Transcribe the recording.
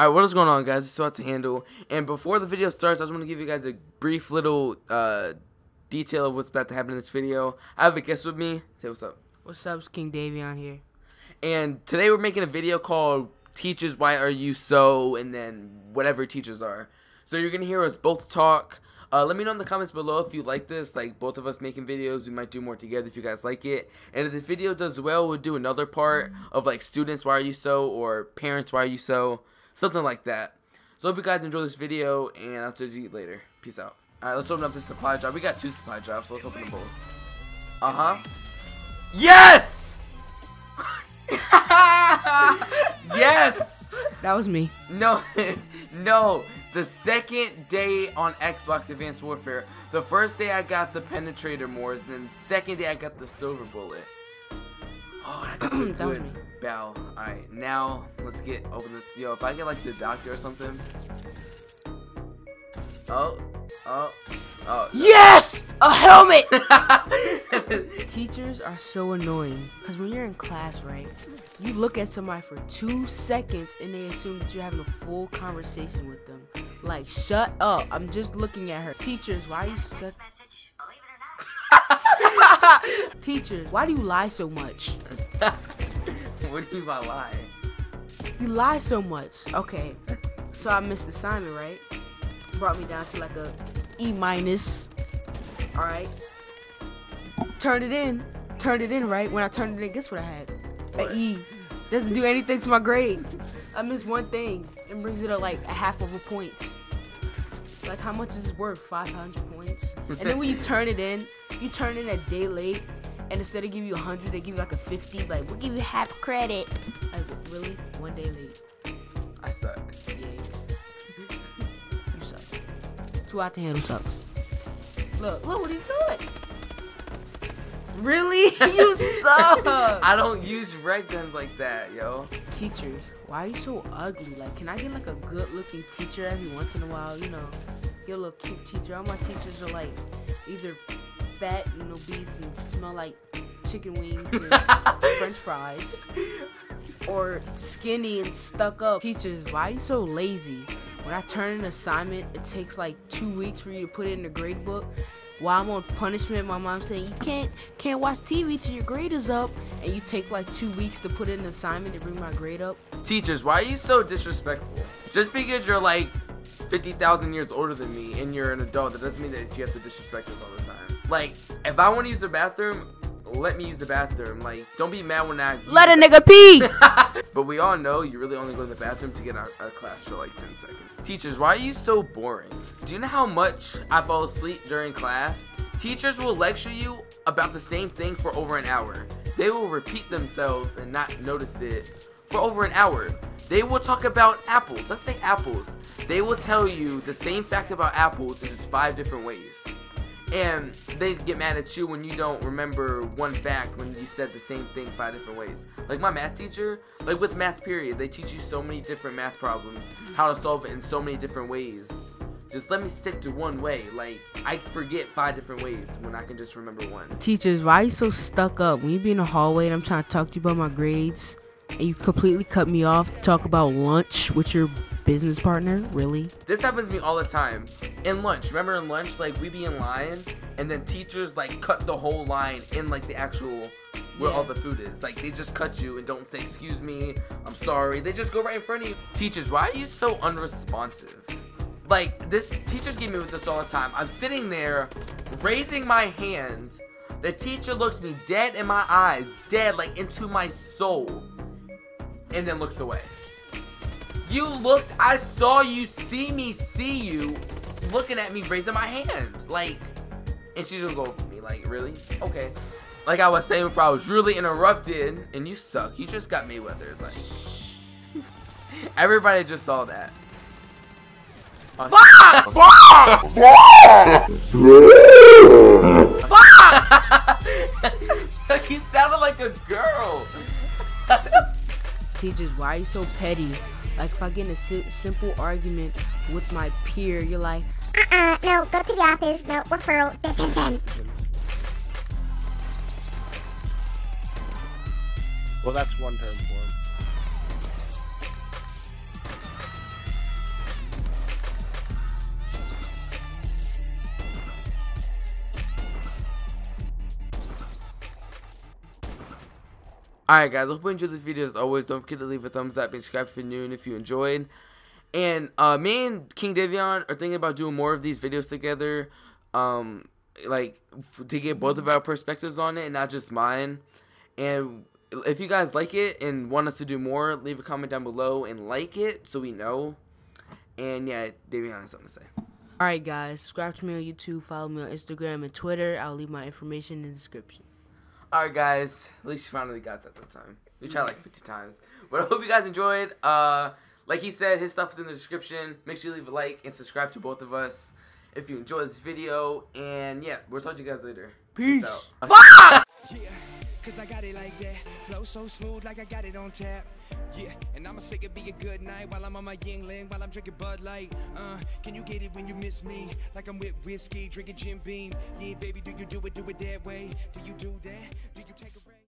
Alright, what is going on guys? It's about to handle. And before the video starts, I just want to give you guys a brief little uh, detail of what's about to happen in this video. I have a guest with me. Say what's up. What's up, it's King Davion here. And today we're making a video called Teachers Why Are You So and then whatever teachers are. So you're gonna hear us both talk. Uh, let me know in the comments below if you like this, like both of us making videos. We might do more together if you guys like it. And if the video does well, we'll do another part of like students why are you so or parents why are you so. Something like that. So hope you guys enjoy this video, and I'll see you later. Peace out. Alright, let's open up this supply drop. We got two supply drops, so let's open them both. Uh-huh. Yes! yes! That was me. No, no. The second day on Xbox Advanced Warfare, the first day I got the Penetrator MORS, and then the second day I got the Silver Bullet. Oh, I got That was good me. bow. Alright, now let's get open this. Yo, if I get like the doctor or something. Oh, oh, oh. Yes! A helmet! Teachers are so annoying. Because when you're in class, right, you look at somebody for two seconds and they assume that you're having a full conversation with them. Like, shut up. I'm just looking at her. Teachers, why are you such. Teachers, why do you lie so much? what do you mean by lie? You lie so much. Okay. So I missed the assignment, right? Brought me down to like a E minus. Alright. Turned it in. Turned it in, right? When I turned it in, guess what I had? What? An E. Doesn't do anything to my grade. I missed one thing. and brings it up like a half of a point. Like how much is this worth? 500 points. And then when you turn it in, you turn in a day late, and instead of give you a 100, they give you like a 50. Like we'll give you half credit. Like really? One day late. I suck. Yeah. you suck. Two out the handle sucks. Look, look what he's doing. Really? you suck. I don't use red guns like that, yo. Teachers, why are you so ugly? Like, can I get like a good looking teacher every once in a while? You know, get a little cute teacher. All my teachers are like either fat and obese and smell like chicken wings and french fries. Or skinny and stuck up. Teachers, why are you so lazy? When I turn an assignment, it takes like two weeks for you to put it in the grade book. While I'm on punishment, my mom's saying you can't can't watch TV till your grade is up, and you take like two weeks to put in an assignment to bring my grade up. Teachers, why are you so disrespectful? Just because you're like 50,000 years older than me and you're an adult, that doesn't mean that you have to disrespect us all the. Like, if I want to use the bathroom, let me use the bathroom. Like, don't be mad when I. Let a nigga pee. but we all know you really only go to the bathroom to get our, our class for like 10 seconds. Teachers, why are you so boring? Do you know how much I fall asleep during class? Teachers will lecture you about the same thing for over an hour. They will repeat themselves and not notice it for over an hour. They will talk about apples. Let's say apples. They will tell you the same fact about apples in just five different ways. And they get mad at you when you don't remember one fact when you said the same thing five different ways. Like my math teacher, like with math period, they teach you so many different math problems, how to solve it in so many different ways. Just let me stick to one way. Like I forget five different ways when I can just remember one. Teachers, why are you so stuck up? When you be in the hallway and I'm trying to talk to you about my grades, and you completely cut me off to talk about lunch with your business partner? Really? This happens to me all the time. In lunch, remember in lunch, like we be in line, and then teachers like cut the whole line in like the actual where all the food is. Like they just cut you and don't say excuse me, I'm sorry. They just go right in front of you. Teachers, why are you so unresponsive? Like this, teachers give me with this all the time. I'm sitting there, raising my hand. The teacher looks me dead in my eyes, dead like into my soul, and then looks away. You looked, I saw you see me see you looking at me raising my hand. Like, and she just go over me, like, really? Okay. Like I was saying before, I was really interrupted, and you suck. You just got Mayweather. Like, everybody just saw that. Uh, you sounded like a girl. Teachers, why are you so petty? Like if I get in a si- simple argument with my peer, you're like, Uh-uh, no, go to the office. No, referral, detention. Well, that's one term for him. Alright guys, I hope you enjoyed this video as always. Don't forget to leave a thumbs up and subscribe if you're new and if you enjoyed. And uh, me and King Davion are thinking about doing more of these videos together. Um, like to get both of our perspectives on it and not just mine. And if you guys like it and want us to do more, leave a comment down below and like it so we know. And yeah, Davion has something to say. Alright guys, subscribe to me on YouTube, follow me on Instagram and Twitter. I'll leave my information in the description. Alright guys, at least you finally got that that time. We tried like 50 times. But I hope you guys enjoyed. Uh, like he said, his stuff is in the description. Make sure you leave a like and subscribe to both of us if you enjoyed this video. And yeah, we'll talk to you guys later. Peace. out. Cause I got it like that. Flow so smooth like I got it on tap. Yeah, and I'ma say it be a good night while I'm on my Yuengling, while I'm drinking Bud Light. Uh, can you get it when you miss me? Like I'm with whiskey, drinking Jim Beam. Yeah, baby, do you do it, do it that way? Do you do that?